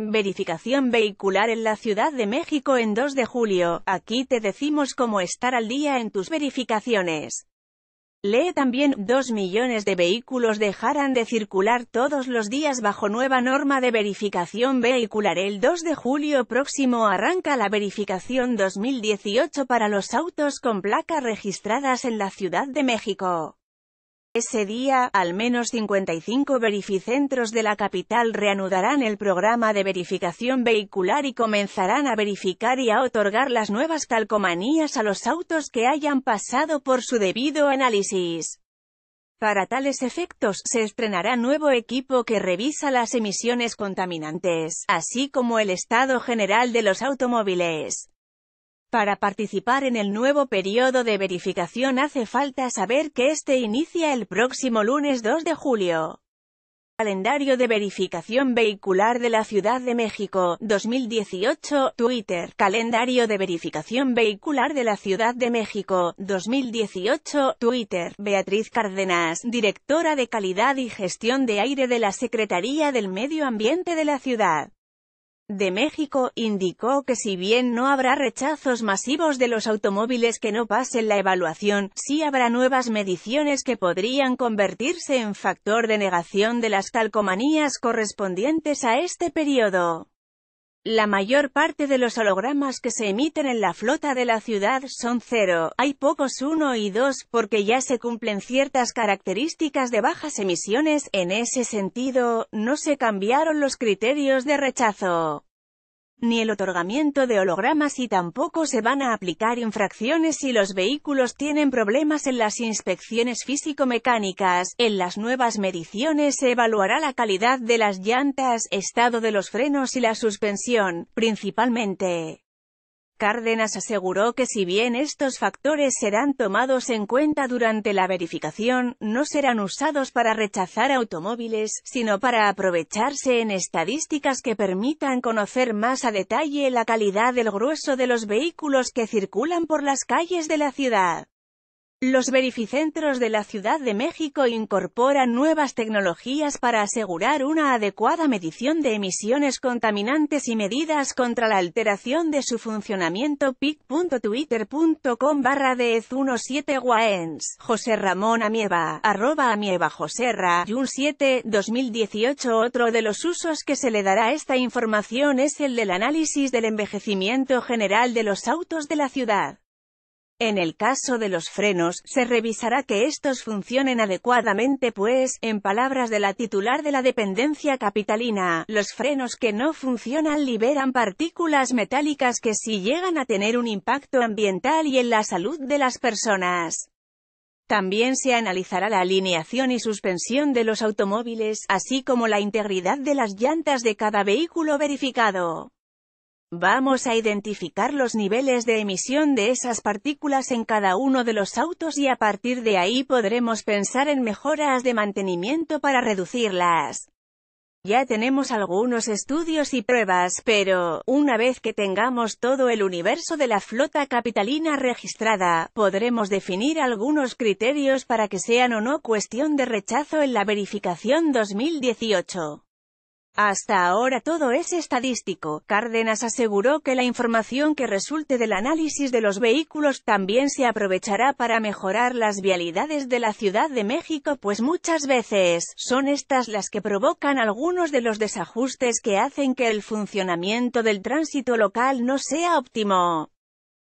Verificación vehicular en la Ciudad de México en 2 de julio. Aquí te decimos cómo estar al día en tus verificaciones. Lee también, 2 millones de vehículos dejarán de circular todos los días bajo nueva norma de verificación vehicular. El 2 de julio próximo arranca la verificación 2018 para los autos con placas registradas en la Ciudad de México. Ese día, al menos 55 verificentros de la capital reanudarán el programa de verificación vehicular y comenzarán a verificar y a otorgar las nuevas calcomanías a los autos que hayan pasado por su debido análisis. Para tales efectos, se estrenará nuevo equipo que revisa las emisiones contaminantes, así como el estado general de los automóviles. Para participar en el nuevo periodo de verificación hace falta saber que este inicia el próximo lunes 2 de julio. Calendario de verificación vehicular de la Ciudad de México, 2018, Twitter. Calendario de verificación vehicular de la Ciudad de México, 2018, Twitter. Beatriz Cárdenas, directora de Calidad y Gestión de Aire de la Secretaría del Medio Ambiente de la Ciudad de México, indicó que si bien no habrá rechazos masivos de los automóviles que no pasen la evaluación, sí habrá nuevas mediciones que podrían convertirse en factor de negación de las calcomanías correspondientes a este periodo. La mayor parte de los hologramas que se emiten en la flota de la ciudad son cero, hay pocos 1 y 2, porque ya se cumplen ciertas características de bajas emisiones, en ese sentido, no se cambiaron los criterios de rechazo ni el otorgamiento de hologramas y tampoco se van a aplicar infracciones si los vehículos tienen problemas en las inspecciones físico-mecánicas. En las nuevas mediciones se evaluará la calidad de las llantas, estado de los frenos y la suspensión, principalmente. Cárdenas aseguró que si bien estos factores serán tomados en cuenta durante la verificación, no serán usados para rechazar automóviles, sino para aprovecharse en estadísticas que permitan conocer más a detalle la calidad del grueso de los vehículos que circulan por las calles de la ciudad. Los verificentros de la Ciudad de México incorporan nuevas tecnologías para asegurar una adecuada medición de emisiones contaminantes y medidas contra la alteración de su funcionamiento pic.twitter.com barra 17 Waens. José Ramón Amieva, arroba Amieva Joserra, Jun 7, 2018 Otro de los usos que se le dará esta información es el del análisis del envejecimiento general de los autos de la ciudad. En el caso de los frenos, se revisará que estos funcionen adecuadamente pues, en palabras de la titular de la dependencia capitalina, los frenos que no funcionan liberan partículas metálicas que sí llegan a tener un impacto ambiental y en la salud de las personas. También se analizará la alineación y suspensión de los automóviles, así como la integridad de las llantas de cada vehículo verificado. Vamos a identificar los niveles de emisión de esas partículas en cada uno de los autos y a partir de ahí podremos pensar en mejoras de mantenimiento para reducirlas. Ya tenemos algunos estudios y pruebas, pero, una vez que tengamos todo el universo de la flota capitalina registrada, podremos definir algunos criterios para que sean o no cuestión de rechazo en la verificación 2018. Hasta ahora todo es estadístico. Cárdenas aseguró que la información que resulte del análisis de los vehículos también se aprovechará para mejorar las vialidades de la Ciudad de México pues muchas veces, son estas las que provocan algunos de los desajustes que hacen que el funcionamiento del tránsito local no sea óptimo.